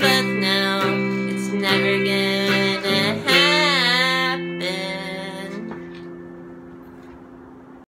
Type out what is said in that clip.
but now.